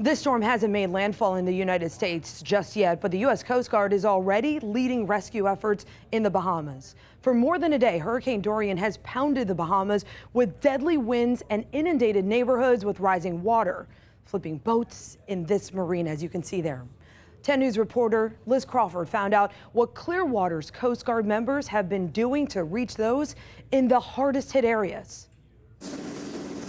This storm hasn't made landfall in the United States just yet, but the U.S. Coast Guard is already leading rescue efforts in the Bahamas. For more than a day, Hurricane Dorian has pounded the Bahamas with deadly winds and inundated neighborhoods with rising water, flipping boats in this marine, as you can see there. 10 News reporter Liz Crawford found out what Clearwater's Coast Guard members have been doing to reach those in the hardest hit areas.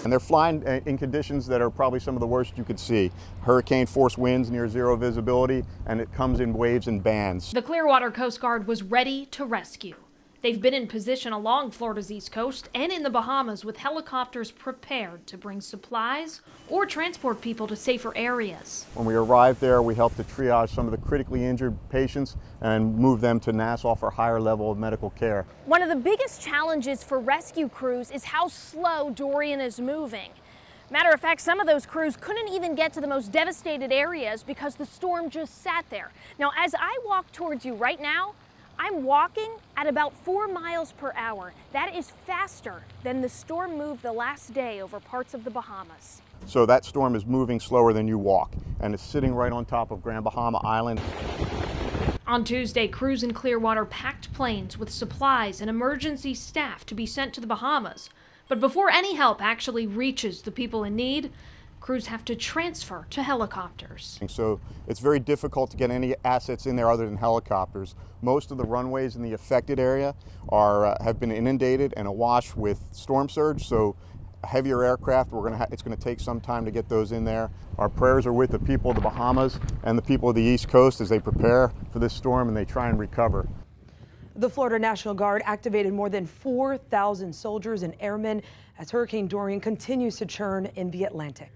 And they're flying uh, in conditions that are probably some of the worst you could see. Hurricane force winds near zero visibility, and it comes in waves and bands. The Clearwater Coast Guard was ready to rescue. They've been in position along Florida's east coast and in the Bahamas with helicopters prepared to bring supplies or transport people to safer areas. When we arrived there, we helped to triage some of the critically injured patients and move them to Nassau for higher level of medical care. One of the biggest challenges for rescue crews is how slow Dorian is moving. Matter of fact, some of those crews couldn't even get to the most devastated areas because the storm just sat there. Now, as I walk towards you right now, I'm walking at about four miles per hour. That is faster than the storm moved the last day over parts of the Bahamas. So that storm is moving slower than you walk, and it's sitting right on top of Grand Bahama Island. On Tuesday, crews in Clearwater packed planes with supplies and emergency staff to be sent to the Bahamas. But before any help actually reaches the people in need, crews have to transfer to helicopters. So it's very difficult to get any assets in there other than helicopters. Most of the runways in the affected area are uh, have been inundated and awash with storm surge. So heavier aircraft, we're gonna it's going to take some time to get those in there. Our prayers are with the people of the Bahamas and the people of the East Coast as they prepare for this storm and they try and recover. The Florida National Guard activated more than 4,000 soldiers and airmen as Hurricane Dorian continues to churn in the Atlantic.